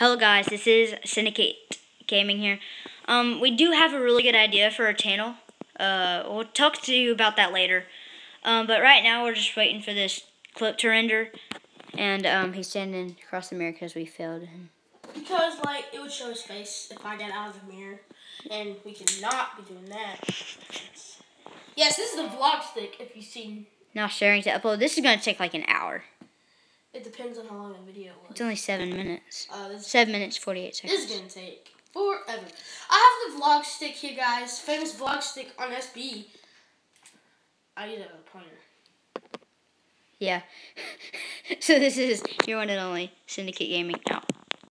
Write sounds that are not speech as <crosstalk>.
Hello guys, this is Syndacate Gaming here. Um, we do have a really good idea for a channel. Uh, we'll talk to you about that later. Um, but right now we're just waiting for this clip to render. And um, he's standing across the mirror because we failed him. Because, like, it would show his face if I got out of the mirror. And we cannot be doing that. Yes, this is the vlog stick, if you've seen. Now sharing to upload. This is going to take like an hour. It depends on how long the video was. It's only seven minutes. Uh, this, Seven minutes, 48 seconds. this is going to take forever. I have the vlog stick here, guys. Famous vlog stick on SB. I need a pointer. Yeah. <laughs> so this is your one and only Syndacate Gaming out.